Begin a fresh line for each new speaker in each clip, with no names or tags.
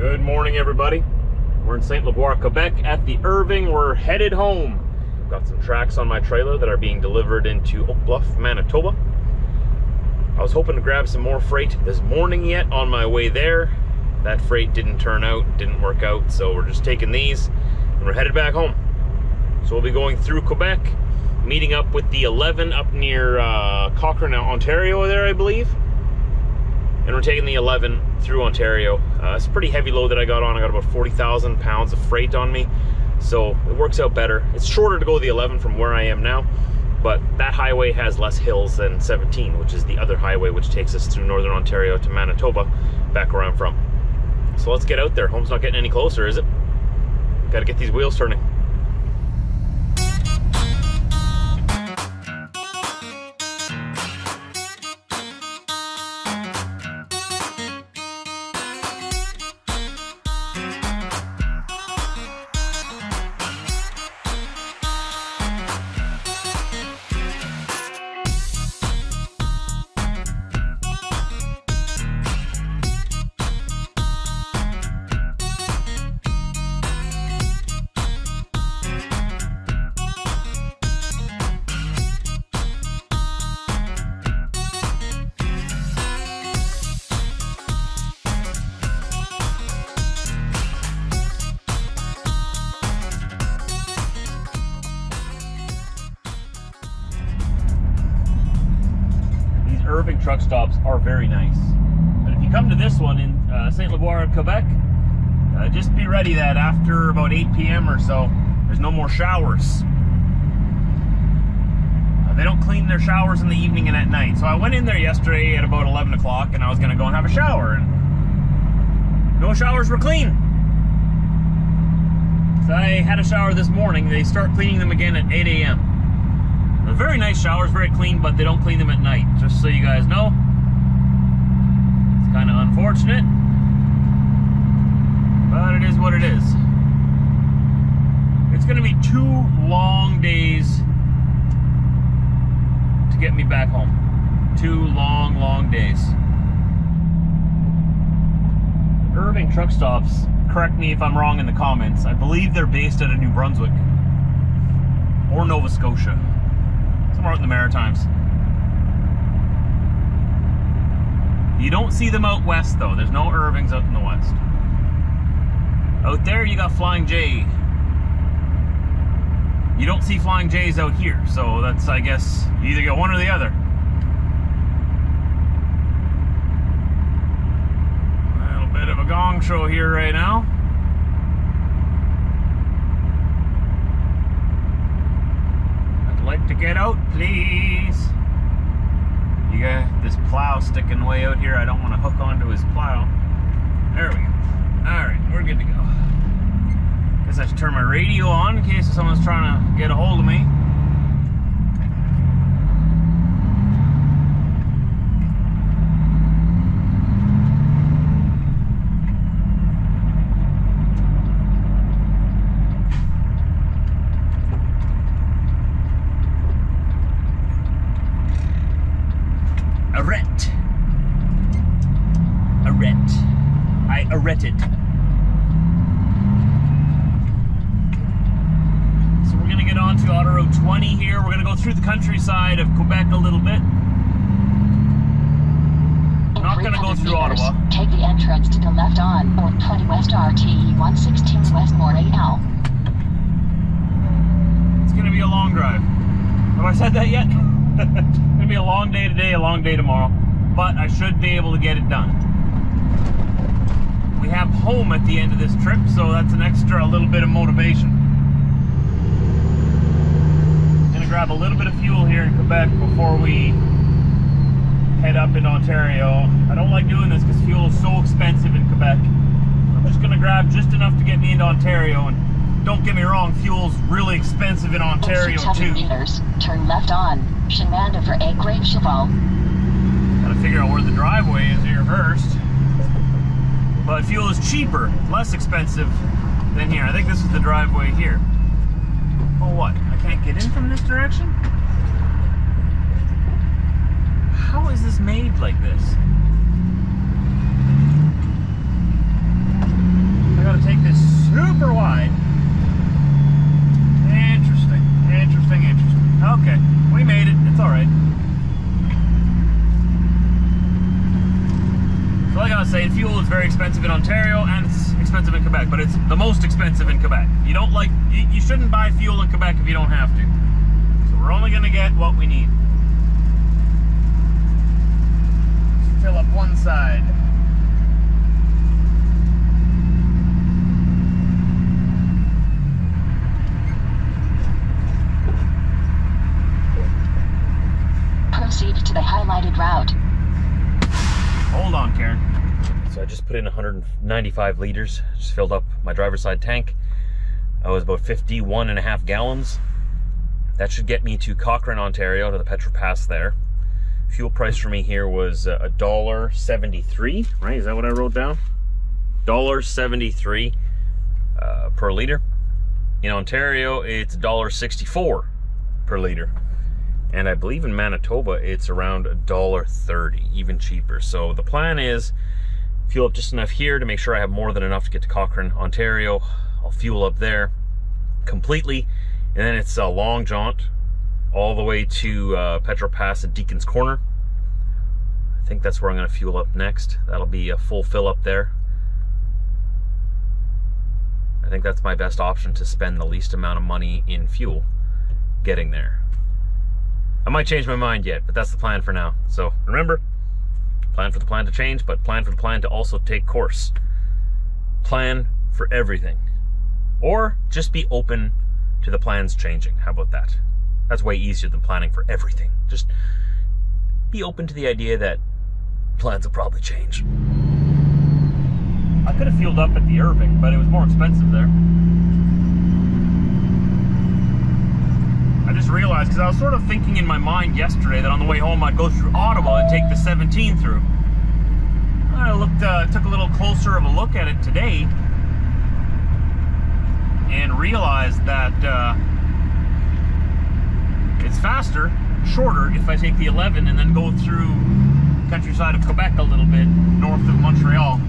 Good morning, everybody. We're in St. Liboire, Quebec at the Irving. We're headed home. I've got some tracks on my trailer that are being delivered into Oak Bluff, Manitoba. I was hoping to grab some more freight this morning yet on my way there. That freight didn't turn out, didn't work out, so we're just taking these and we're headed back home. So we'll be going through Quebec, meeting up with the 11 up near uh, Cochrane, Ontario there, I believe. And we're taking the 11 through Ontario. Uh, it's a pretty heavy load that I got on. I got about 40,000 pounds of freight on me. So it works out better. It's shorter to go the 11 from where I am now, but that highway has less hills than 17, which is the other highway which takes us through Northern Ontario to Manitoba, back where I'm from. So let's get out there. Home's not getting any closer, is it? Gotta get these wheels turning. Truck stops are very nice. But if you come to this one in uh, St. Liboire, Quebec, uh, just be ready that after about 8 p.m. or so, there's no more showers. Uh, they don't clean their showers in the evening and at night. So I went in there yesterday at about 11 o'clock and I was going to go and have a shower. And no showers were clean. So I had a shower this morning. They start cleaning them again at 8 a.m. Very nice showers, very clean, but they don't clean them at night. Just so you guys know. It's kind of unfortunate. But it is what it is. It's going to be two long days to get me back home. Two long, long days. Irving truck stops, correct me if I'm wrong in the comments. I believe they're based out of New Brunswick or Nova Scotia out in the Maritimes. You don't see them out west though. There's no Irvings out in the west. Out there you got Flying J. You don't see Flying J's out here, so that's I guess you either get one or the other. A little bit of a gong show here right now. To get out, please. You got this plow sticking way out here. I don't want to hook onto his plow. There we go. All right, we're good to go. Guess I should turn my radio on in case someone's trying to get a hold of me. Arret. Arret. I arretted. So we're gonna get on to Autoroute 20 here. We're gonna go through the countryside of Quebec a little bit.
In
Not gonna go
300
through
meters,
Ottawa.
Take the entrance to the left on or 20 West RT 116 West Montreal.
It's gonna be a long drive. That yet? gonna be a long day today, a long day tomorrow, but I should be able to get it done. We have home at the end of this trip, so that's an extra little bit of motivation. Gonna grab a little bit of fuel here in Quebec before we head up in Ontario. I don't like doing this because fuel is so expensive in Quebec. I'm just gonna grab just enough to get me into Ontario and don't get me wrong, fuel's really expensive in Ontario too.
meters, turn left on Chemin for A Grave Cheval.
Gotta figure out where the driveway is here first. But fuel is cheaper, less expensive than here. I think this is the driveway here. Oh what? I can't get in from this direction? How is this made like this? I gotta Interesting, interesting. Okay, we made it. It's all right. So like gotta say, fuel is very expensive in Ontario and it's expensive in Quebec, but it's the most expensive in Quebec. You don't like, you, you shouldn't buy fuel in Quebec if you don't have to. So we're only gonna get what we need. Fill up one side.
Proceed to the highlighted route.
Hold on, Karen. So I just put in 195 liters, just filled up my driver's side tank. I was about 51 and a half gallons. That should get me to Cochrane, Ontario, to the Petro-Pass there. Fuel price for me here was uh, a dollar 73, right? Is that what I wrote down? Dollar 73 uh, per liter. In Ontario, it's dollar 64 per liter and I believe in Manitoba it's around a dollar thirty, even cheaper. So the plan is fuel up just enough here to make sure I have more than enough to get to Cochrane, Ontario. I'll fuel up there completely, and then it's a long jaunt all the way to uh, Pass at Deacon's Corner. I think that's where I'm going to fuel up next. That'll be a full fill up there. I think that's my best option to spend the least amount of money in fuel getting there. I might change my mind yet, but that's the plan for now. So remember, plan for the plan to change, but plan for the plan to also take course. Plan for everything. Or just be open to the plans changing. How about that? That's way easier than planning for everything. Just be open to the idea that plans will probably change. I could have fueled up at the Irving, but it was more expensive there. I just because I was sort of thinking in my mind yesterday that on the way home I'd go through Ottawa and take the 17 through. I looked, uh, took a little closer of a look at it today, and realized that uh, it's faster, shorter if I take the 11 and then go through countryside of Quebec a little bit north of Montreal.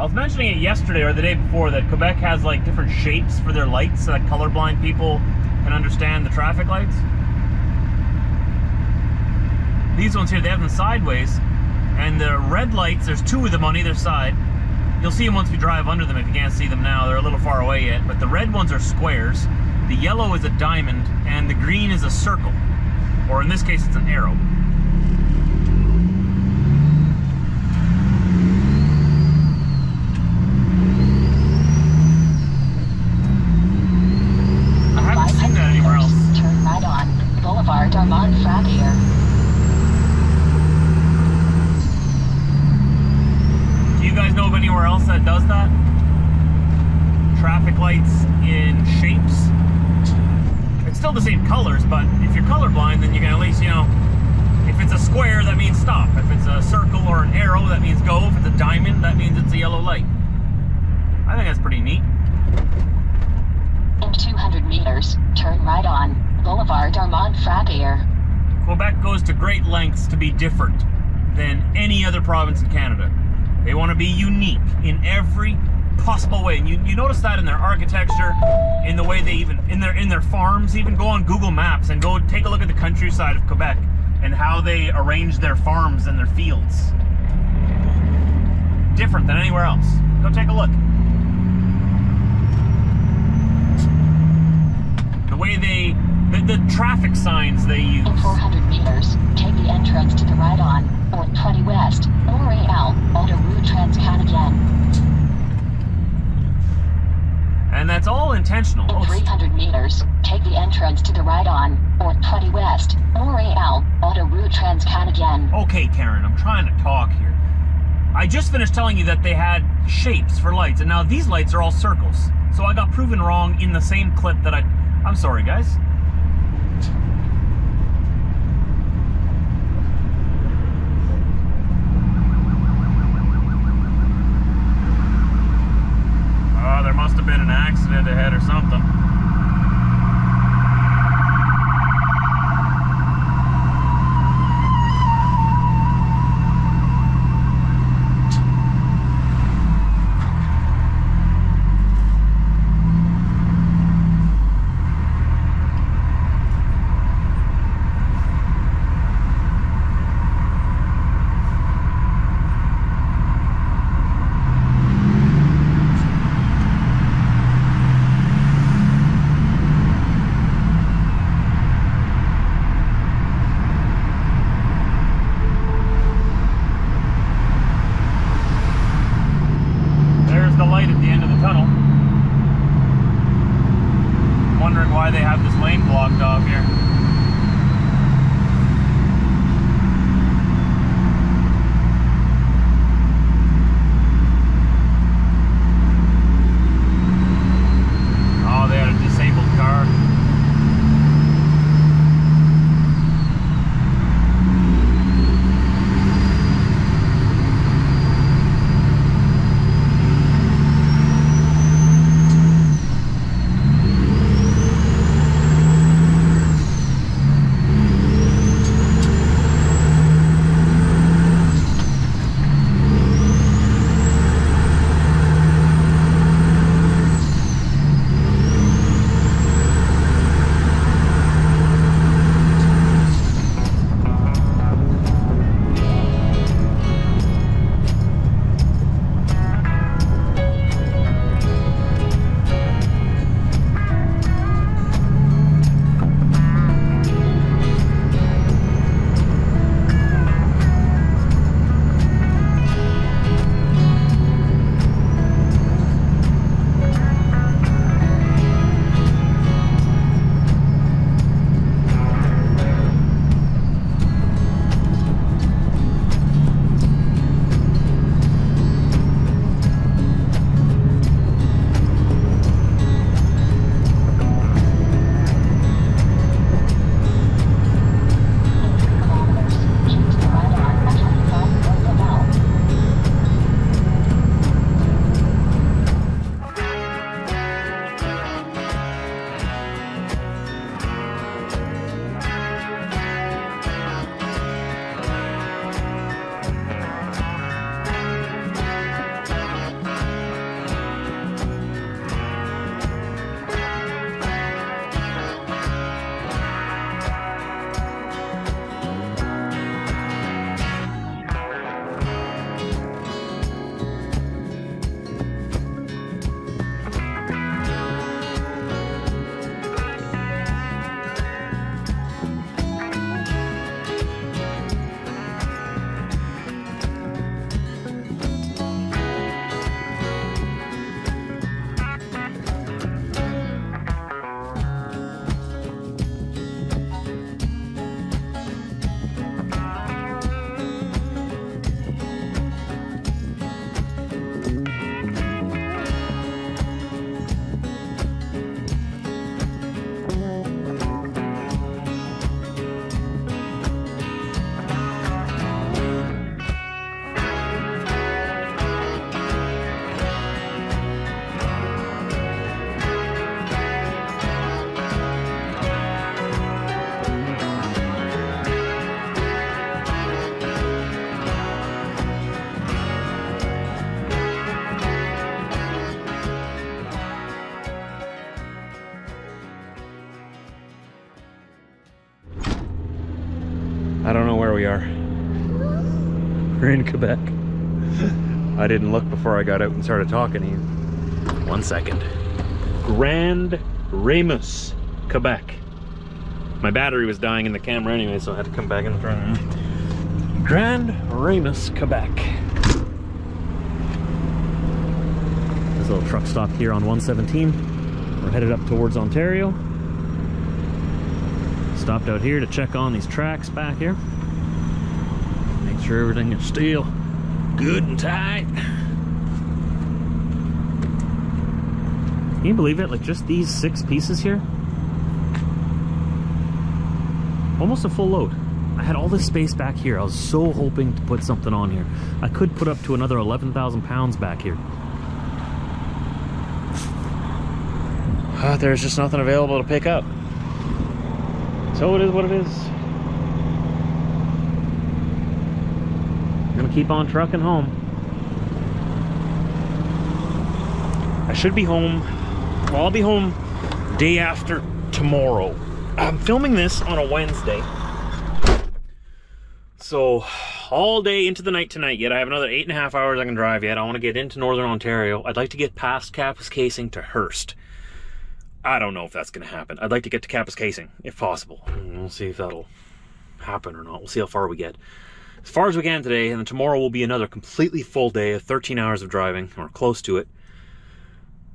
I was mentioning it yesterday or the day before that Quebec has like different shapes for their lights so that colorblind people can understand the traffic lights. These ones here, they have them sideways. And the red lights, there's two of them on either side. You'll see them once we drive under them if you can't see them now. They're a little far away yet. But the red ones are squares. The yellow is a diamond. And the green is a circle. Or in this case, it's an arrow. I haven't seen
500
that anywhere else.
meters, turn right on. Boulevard Armand Frappier.
Do you guys know of anywhere else that does that? Traffic lights in shapes. It's still the same colors, but if you're colorblind, then you can at least, you know, if it's a square, that means stop. If it's a circle or an arrow, that means go. If it's a diamond, that means it's a yellow light. I think that's pretty neat.
In 200 meters, turn right on. Boulevard Armand Frappier.
Quebec goes to great lengths to be different than any other province in Canada. They want to be unique in every possible way. And you, you notice that in their architecture, in the way they even in their in their farms, even go on Google Maps and go take a look at the countryside of Quebec and how they arrange their farms and their fields. Different than anywhere else. Go take a look. The way they the, the traffic signs they use.
In 400 meters, take the entrance to the right on. Or 20 west. Montreal, Transcanadienne.
And that's all intentional.
In
Oh,
300 meters, take the entrance to the right on. Or 20 west. Montreal, Autoroute Transcanadienne.
Okay, Karen, I'm trying to talk here. I just finished telling you that they had shapes for lights, and now these lights are all circles. So I got proven wrong in the same clip that I. I'm sorry, guys. Oh, there must have been accident ahead or something. wondering why they have this lane blocked off here. In Quebec. I didn't look before I got out and started talking to you. One second. Grand Remous, Quebec. My battery was dying in the camera anyway, so I had to come back and try. Grand Remous, Quebec. This little truck stop here on 117. We're headed up towards Ontario. Stopped out here to check on these tracks back here. Sure everything is still good and tight. Can you believe it? Like just these six pieces here? Almost a full load. I had all this space back here. I was so hoping to put something on here. I could put up to another 11,000 pounds back here. Uh, there's just nothing available to pick up. So it is what it is. Keep on trucking home. I should be home. Well, I'll be home day after tomorrow. I'm filming this on a Wednesday. So, all day into the night tonight yet. I have another eight and a half hours I can drive yet. I want to get into Northern Ontario. I'd like to get past Kapuskasing to Hearst. I don't know if that's going to happen. I'd like to get to Kapuskasing, if possible. We'll see if that'll happen or not. We'll see how far we get. As far as we can today, and then tomorrow will be another completely full day of 13 hours of driving, or close to it.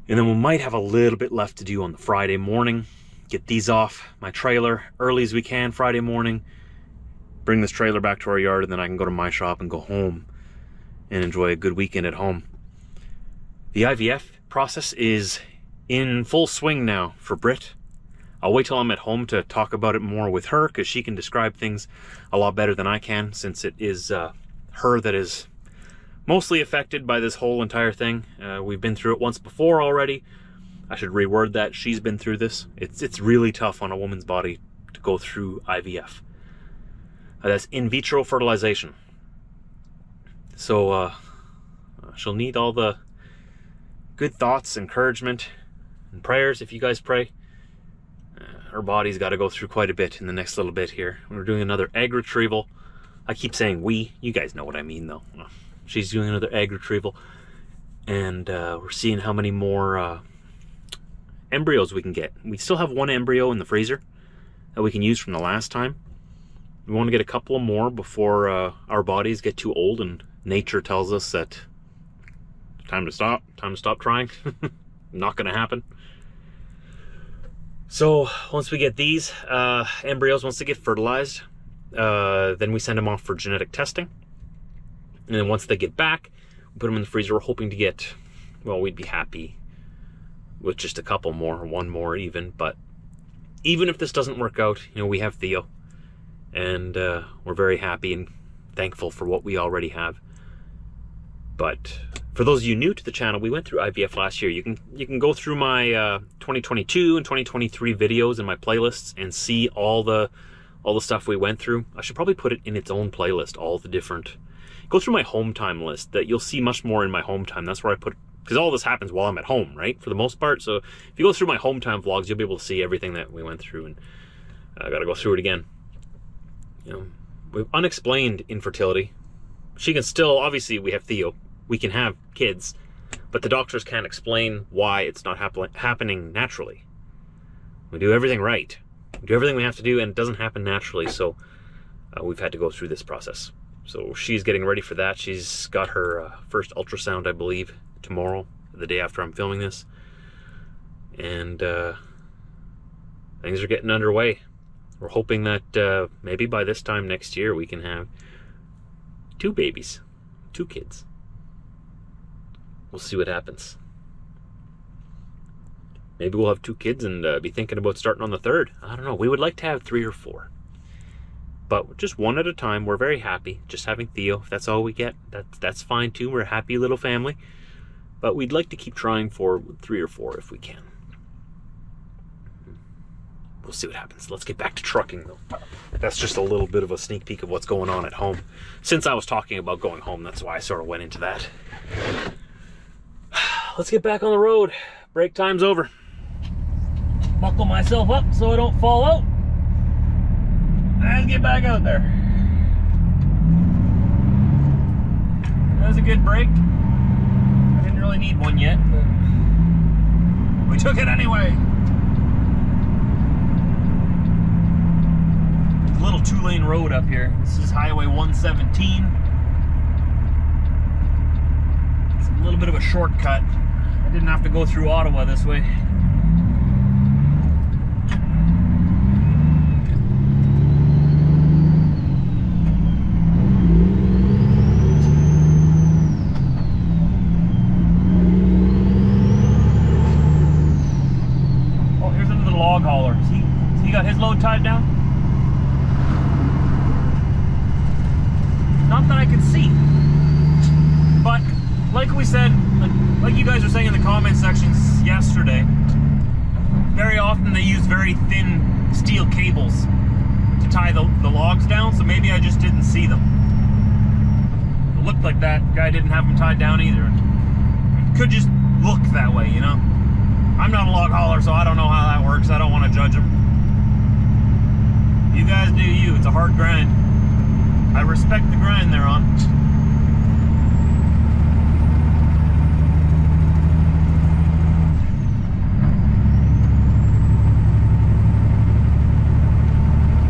And then we might have a little bit left to do on the Friday morning. Get these off my trailer early as we can Friday morning. Bring this trailer back to our yard, and then I can go to my shop and go home and enjoy a good weekend at home. The IVF process is in full swing now for Britt. I'll wait till I'm at home to talk about it more with her because she can describe things a lot better than I can since it is uh, her that is mostly affected by this whole entire thing. Uh, we've been through it once before already. I should reword that. She's been through this. It's it's really tough on a woman's body to go through IVF. Uh, that's in vitro fertilization. So uh, she'll need all the good thoughts, encouragement, and prayers if you guys pray. Her body's got to go through quite a bit in the next little bit here. We're doing another egg retrieval. I keep saying we. You guys know what I mean, though. She's doing another egg retrieval, and uh, we're seeing how many more uh, embryos we can get. We still have one embryo in the freezer that we can use from the last time. We want to get a couple more before uh, our bodies get too old and nature tells us that time to stop, time to stop trying. Not going to happen. So once we get these uh, embryos, once they get fertilized, uh, then we send them off for genetic testing. And then once they get back, we put them in the freezer. We're hoping to get, well, we'd be happy with just a couple more, one more even. But even if this doesn't work out, you know, we have Theo, and uh, we're very happy and thankful for what we already have. But for those of you new to the channel, we went through IVF last year. You can you can go through my uh, 2022 and 2023 videos in my playlists and see all the all the stuff we went through. I should probably put it in its own playlist, all the different. Go through my home time list. That you'll see much more in my home time. That's where I put because all this happens while I'm at home, right? For the most part. So if you go through my home time vlogs, you'll be able to see everything that we went through, and I got to go through it again. You know, we've unexplained infertility. She can still obviously we have Theo we can have kids, but the doctors can't explain why it's not happen- happening naturally. We do everything right, we do everything we have to do, and it doesn't happen naturally. So uh, we've had to go through this process. So she's getting ready for that. She's got her uh, first ultrasound, I believe, tomorrow, the day after I'm filming this, and uh, things are getting underway. We're hoping that uh, maybe by this time next year we can have two babies, two kids. We'll see what happens. Maybe we'll have two kids and uh, be thinking about starting on the third. I don't know. We would like to have three or four. But just one at a time. We're very happy just having Theo. If that's all we get, that, that's fine too. We're a happy little family. But we'd like to keep trying for three or four if we can. We'll see what happens. Let's get back to trucking though. That's just a little bit of a sneak peek of what's going on at home. Since I was talking about going home, that's why I sort of went into that let's get back on the road. Break time's over. Buckle myself up so I don't fall out. Let's get back out there. That was a good break. I didn't really need one yet, but we took it anyway. It's a little two-lane road up here. This is Highway 117. It's a little bit of a shortcut. Didn't have to go through Ottawa this way. Oh, here's another log hauler. Has he, has he got his load tied down? Not that I can see. But like we said, like, like you guys were saying in the comment sections yesterday, very often they use very thin steel cables to tie the, the logs down, so maybe I just didn't see them. It looked like that tied down either. It could just look that way, you know? I'm not a log hauler, so I don't know how that works. I don't want to judge them. You guys do you. It's a hard grind. I respect the grind they're on.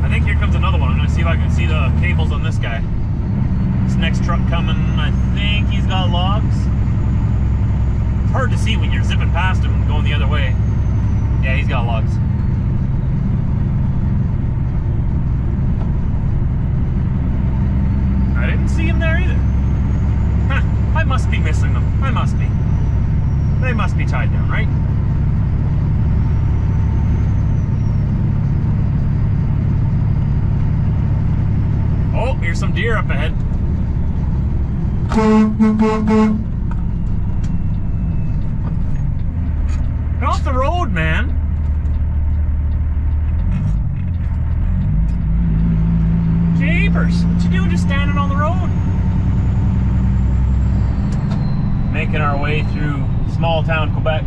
I think here comes another one. I'm gonna see if I can see the cables on this guy. Next truck coming, I think he's got logs. It's hard to see when you're zipping past him going the other way. Yeah, he's got logs. I didn't see him there either. Huh, I must be missing them. I must be. They must be tied down, right? Oh, here's some deer up ahead. Get off the road, man. Jeepers. What you doing just standing on the road? Making our way through small town Quebec.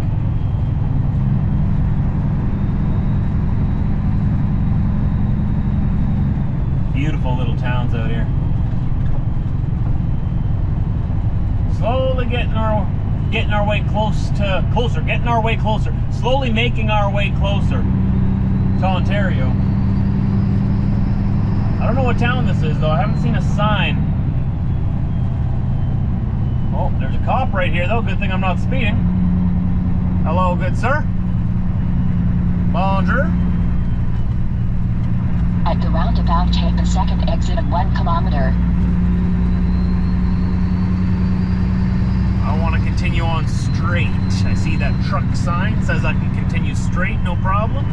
Beautiful little towns out here. Slowly getting our getting our way close to closer, getting our way closer, slowly making our way closer to Ontario. I don't know what town this is though. I haven't seen a sign. Oh, there's a cop right here though. Good thing I'm not speeding. Hello, good sir. Bonjour.
At the roundabout, take the second exit of one kilometer.
I want to continue on straight. I see that truck sign says I can continue straight, no problem.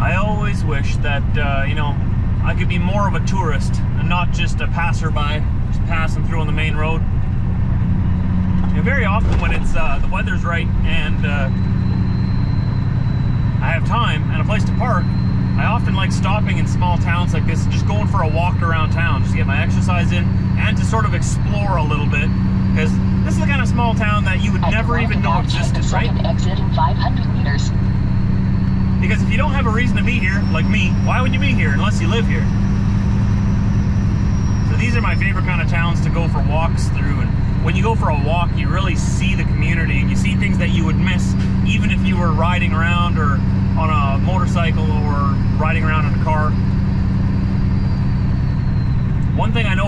I always wish that, uh, you know, I could be more of a tourist and not just a passerby, just passing through on the main road. Know, very often when it's uh, the weather's right and uh, I have time and a place to park, I often like stopping in small towns like this just going for a walk around town, just to get my exercise in and to sort of explore a little bit. Because this is the kind of small town that you would
At
never even know
roundabout, take the
existed, right?
exit in 500 meters.
Because if you don't have a reason to be here, like me, why would you be here unless you live here? So these are my favorite kind of towns to go for walks through. And when you go for a walk, you really see the community and you see things that you would miss even if you were riding around or on a motorcycle or riding around in a car.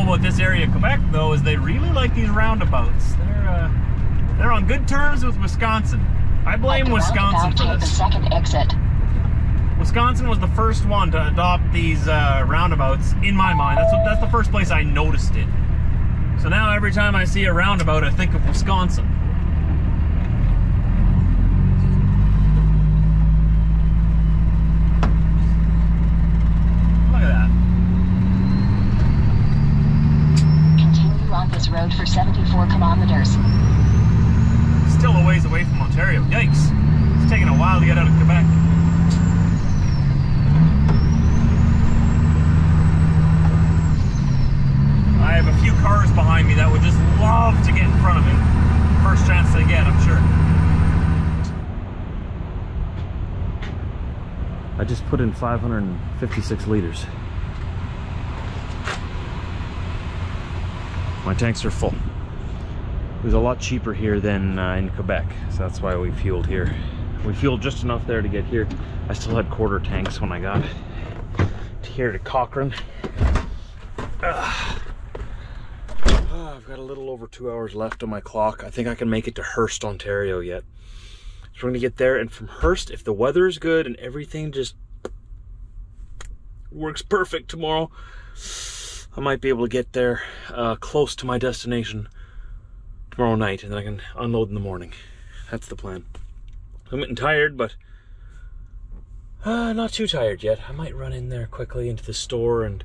Thing about this area of Quebec, though, is they really like these roundabouts. They're uh, they're on good terms with Wisconsin. I blame Wisconsin for this.
second exit.
Wisconsin was the first one to adopt these uh, roundabouts. In my mind, that's what, that's the first place I noticed it. So now every time I see a roundabout, I think of Wisconsin. Look at that.
Continue road for 74 kilometers.
Still a ways away from Ontario. Yikes! It's taking a while to get out of Quebec. I have a few cars behind me that would just love to get in front of me. First chance they get, I'm sure. I just put in 556 liters. My tanks are full. It was a lot cheaper here than uh, in Quebec, so that's why we fueled here. We fueled just enough there to get here. I still had quarter tanks when I got to here to Cochrane. Ah, I've got a little over two hours left on my clock. I think I can make it to Hearst, Ontario yet. So we're gonna get there, and from Hearst, if the weather is good and everything just works perfect tomorrow, I might be able to get there uh, close to my destination tomorrow night, and then I can unload in the morning. That's the plan. I'm getting tired, but uh, not too tired yet. I might run in there quickly into the store and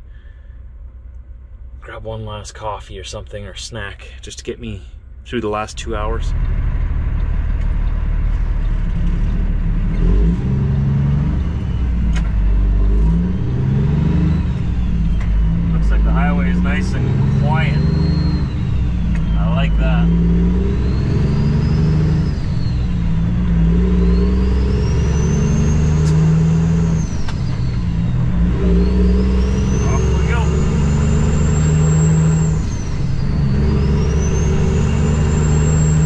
grab one last coffee or something or snack just to get me through the last two hours. Looks like the highway is nice and quiet. I like that. Off we go.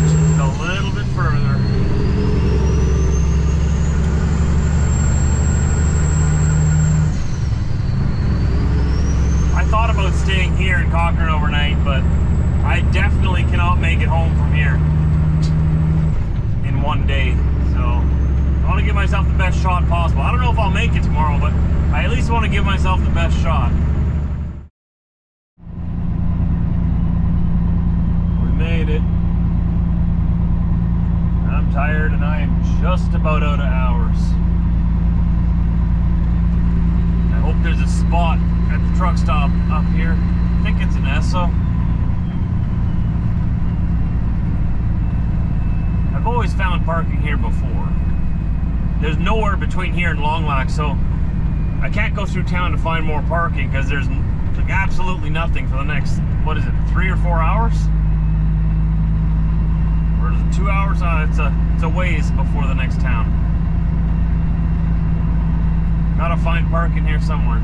Just a little bit further. I thought about staying here in Cochrane overnight, but I definitely cannot make it home from here in one day. So I want to give myself the best shot possible. I don't know if I'll make it tomorrow, but I at least want to give myself the best shot. We made it. I'm tired and I am just about out of hours. I hope there's a spot at the truck stop up here. I think it's an Esso. I've always found parking here before. There's nowhere between here and Longlac, so I can't go through town to find more parking because there's like absolutely nothing for the next, what is it, three or four hours? Or is it two hours? Uh, it's a it's a ways before the next town. Gotta find parking here somewhere.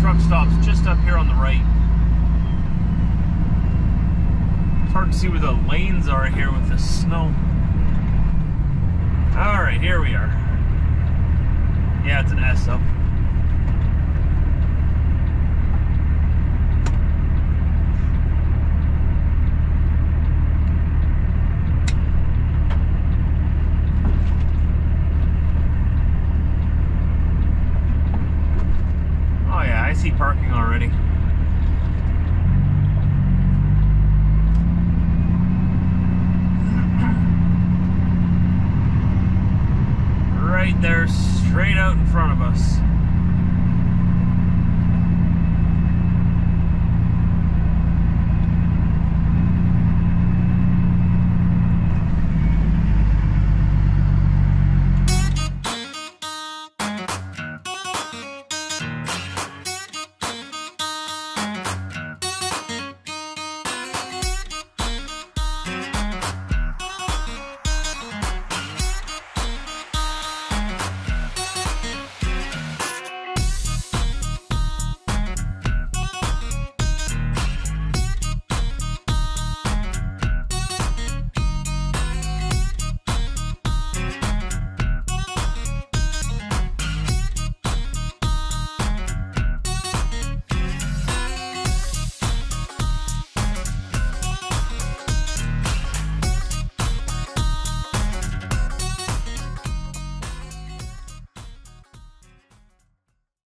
Truck stops just up here on the right. It's hard to see where the lanes are here with the snow. All right, here we are. Yeah, it's an Esso. Oh yeah, I see parking already. Right there, straight out in front of us.